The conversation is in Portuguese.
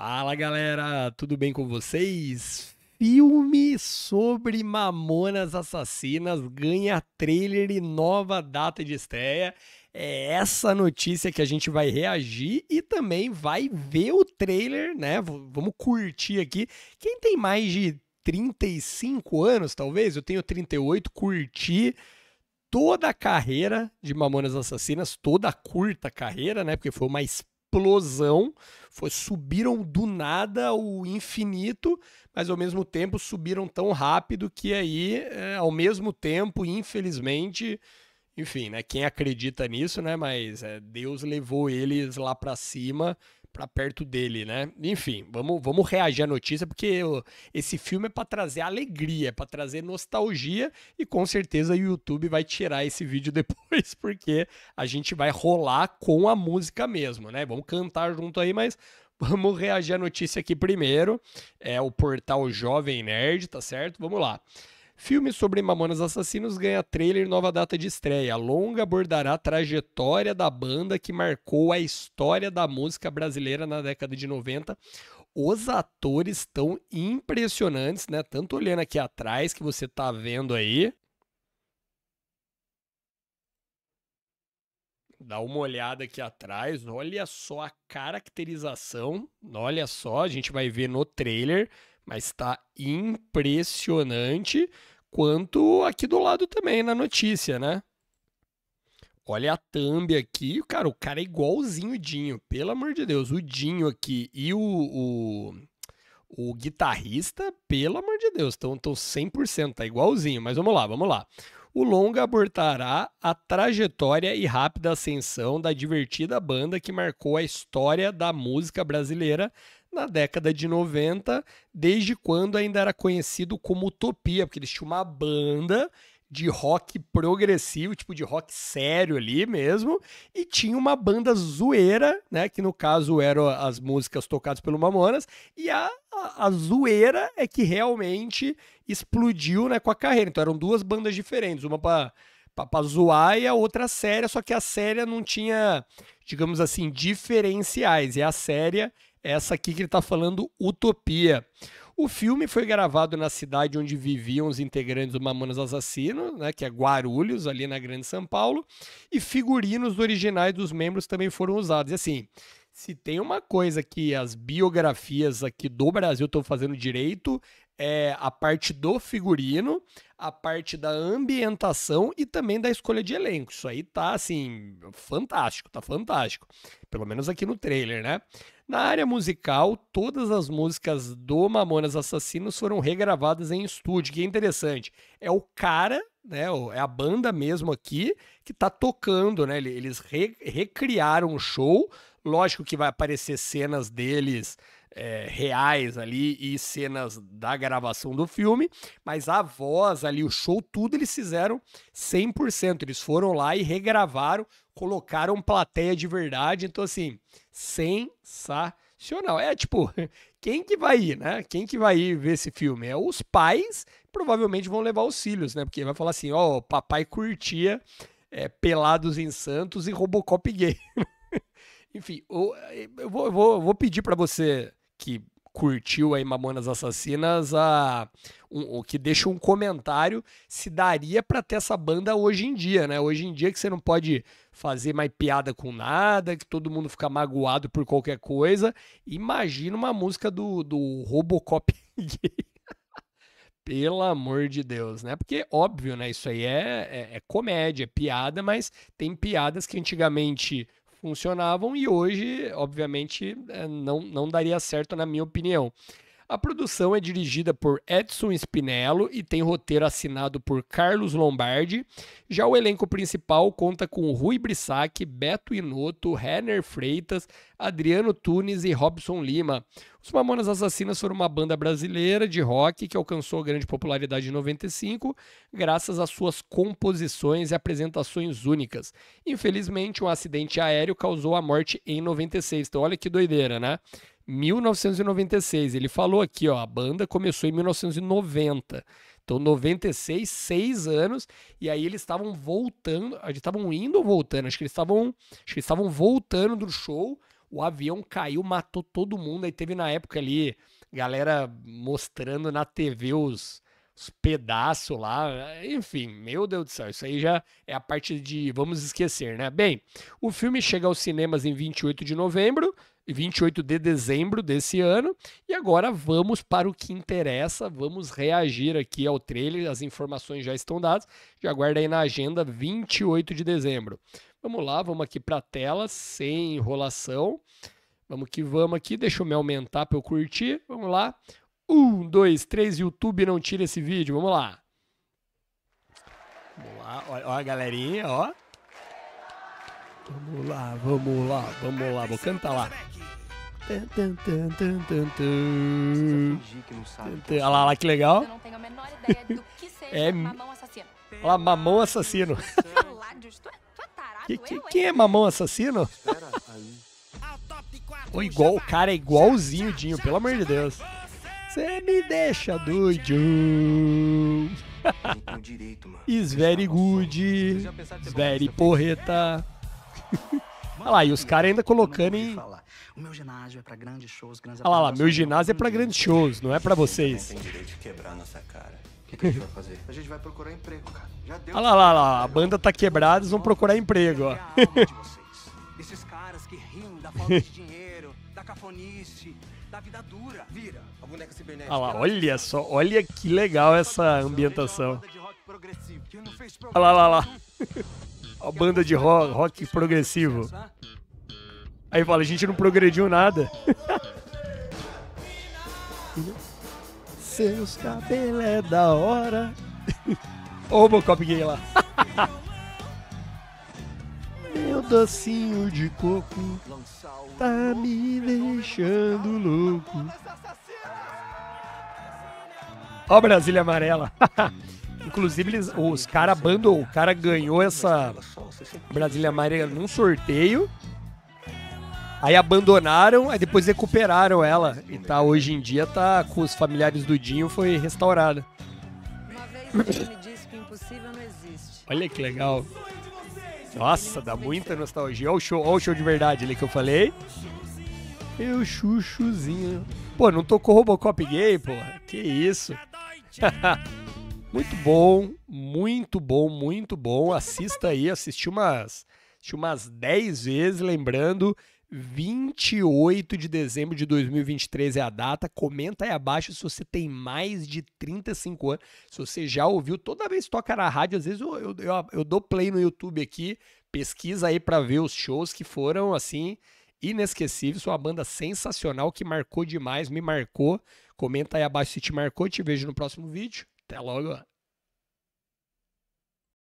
Fala galera, tudo bem com vocês? Filme sobre Mamonas Assassinas ganha trailer e nova data de estreia. É essa notícia que a gente vai reagir e também vai ver o trailer, né? Vamos curtir aqui. Quem tem mais de 35 anos, talvez, eu tenho 38, curtir toda a carreira de Mamonas Assassinas, toda a curta carreira, né? Porque foi uma explosão, foi subiram do nada ao infinito, mas ao mesmo tempo subiram tão rápido que aí, é, ao mesmo tempo, infelizmente, enfim, né? Quem acredita nisso, né? Mas é, Deus levou eles lá pra cima, pra perto dele, né? Enfim, vamos, vamos reagir à notícia porque esse filme é pra trazer alegria, é pra trazer nostalgia e com certeza o YouTube vai tirar esse vídeo depois porque a gente vai rolar com a música mesmo, né? Vamos cantar junto aí, mas vamos reagir à notícia aqui primeiro. É o portal Jovem Nerd, tá certo? Vamos lá. Filme sobre Mamonas Assassinos ganha trailer e nova data de estreia. Longa abordará a trajetória da banda que marcou a história da música brasileira na década de 90. Os atores estão impressionantes, né? Tanto olhando aqui atrás que você tá vendo aí. Dá uma olhada aqui atrás, olha só a caracterização, olha só, a gente vai ver no trailer, mas tá impressionante, quanto aqui do lado também na notícia, né? Olha a thumb aqui, cara, o cara é igualzinho o Dinho, pelo amor de Deus, o Dinho aqui e o, o, o guitarrista, pelo amor de Deus, estão 100%, tá igualzinho, mas vamos lá, vamos lá. O longa abordará a trajetória e rápida ascensão da divertida banda que marcou a história da música brasileira na década de 90, desde quando ainda era conhecido como Utopia, porque eles tinham uma banda de rock progressivo, tipo de rock sério ali mesmo, e tinha uma banda zoeira, né, que no caso eram as músicas tocadas pelo Mamonas, e a, a, a zoeira é que realmente explodiu, né, com a carreira. Então eram duas bandas diferentes, uma para para zoar e a outra séria, só que a séria não tinha, digamos assim, diferenciais. E a séria essa aqui que ele está falando, Utopia. O filme foi gravado na cidade onde viviam os integrantes do Mamonas Assassino, né, que é Guarulhos, ali na Grande São Paulo, e figurinos originais dos membros também foram usados. E assim, se tem uma coisa que as biografias aqui do Brasil estão fazendo direito, é a parte do figurino, a parte da ambientação e também da escolha de elenco. Isso aí tá assim, fantástico, tá fantástico. Pelo menos aqui no trailer, né? Na área musical, todas as músicas do Mamonas Assassinos foram regravadas em estúdio, que é interessante. É o cara, né, é a banda mesmo aqui que tá tocando, né? ele- Eles re- recriaram o show. Lógico que vai aparecer cenas deles é, reais ali e cenas da gravação do filme, mas a voz ali, o show, tudo eles fizeram 100%. Eles foram lá e regravaram, colocaram plateia de verdade. Então, assim, sensacional. É tipo, quem que vai ir, né? Quem que vai ir ver esse filme? É os pais, provavelmente vão levar os filhos, né? Porque vai falar assim: ó, papai curtia é, Pelados em Santos e Robocop gay. Enfim, o- eu vou, eu vou, eu vou pedir pra você que curtiu aí Mamonas Assassinas a um, o que deixa um comentário se daria pra ter essa banda hoje em dia, né? Hoje em dia que você não pode fazer mais piada com nada, que todo mundo fica magoado por qualquer coisa. Imagina uma música do, do Robocop gay. Pelo amor de Deus, né? Porque, óbvio, né? Isso aí é, é, é comédia, é piada, mas tem piadas que antigamente funcionavam e hoje, obviamente, é, não, não daria certo, na minha opinião. A produção é dirigida por Edson Spinello e tem roteiro assinado por Carlos Lombardi. Já o elenco principal conta com Rui Brissac, Beto Inoto, Renner Freitas, Adriano Tunes e Robson Lima. Os Mamonas Assassinas foram uma banda brasileira de rock que alcançou grande popularidade em 95, graças às suas composições e apresentações únicas. Infelizmente, um acidente aéreo causou a morte em 96. Então, olha que doideira, né? 1996. Ele falou aqui, ó, a banda começou em 1990. Então, 96, seis anos, e aí eles estavam voltando, eles estavam indo ou voltando, acho que eles estavam, acho que estavam voltando do show, O avião caiu, matou todo mundo. Aí teve na época ali, galera mostrando na TV os, os pedaços lá. Enfim, meu Deus do céu, isso aí já é a parte de vamos esquecer, né? Bem, o filme chega aos cinemas em 28 de novembro. 28 de dezembro desse ano. E agora vamos para o que interessa, vamos reagir aqui ao trailer, as informações já estão dadas. Já aguarda aí na agenda 28 de dezembro. Vamos lá, vamos aqui para a tela, sem enrolação. Vamos que vamos aqui, deixa eu me aumentar para eu curtir. Vamos lá. Um, dois, três, YouTube não tira esse vídeo, vamos lá. Vamos lá, olha a galerinha, ó. Vamos lá, vamos lá, vamos lá, vou cantar lá. Olha lá, lá que legal. É mamão assassino. Olha lá, mamão assassino. que, que, quem é mamão assassino? Ou igual, o cara é igualzinho Dinho, pelo amor de Deus. Você me deixa doido. Is very good. Is very porreta. Olha lá, e os caras ainda colocando em. O meu ginásio é pra grandes shows, grandes Olha lá, lá, meu ginásio é pra grandes shows, não é pra vocês. Tem direito de quebrar nossa cara. O que, que a gente vai fazer? A gente vai procurar emprego, cara. Já deu. Olha lá, lá, lá, a banda tá quebrada, eles vão procurar emprego, ó. Esses caras que riem da falta de dinheiro, da cafonice, da vida dura. Vira, a boneca cibernética. Olha lá, olha só, olha que legal essa ambientação. Olha lá, lá, lá. a banda de rock, rock progressivo. Aí fala, a gente não progrediu nada. Seus cabelos é da hora. Ô, o Bocop gay lá. Docinho de coco tá me deixando louco. Ó, Brasília Amarela. Inclusive, eles, os caras abandonou. O cara ganhou essa Brasília Amarela num sorteio. Aí abandonaram, aí depois recuperaram ela. E tá, hoje em dia tá com os familiares do Dinho, foi restaurada. Olha que legal. Nossa, dá muita nostalgia. Olha o show, olha o show de verdade ali que eu falei. Eu chuchuzinho. Pô, não tocou Robocop gay, pô. Que isso. Muito bom, muito bom, muito bom. Assista aí, assisti umas, assisti umas 10 vezes, lembrando, 28 de dezembro de 2023 é a data. Comenta aí abaixo se você tem mais de 35 anos. Se você já ouviu, toda vez que toca na rádio, às vezes eu, eu, eu, eu dou play no YouTube aqui, pesquisa aí para ver os shows que foram assim inesquecíveis. Uma banda sensacional que marcou demais, me marcou. Comenta aí abaixo se te marcou. Te vejo no próximo vídeo. Até logo.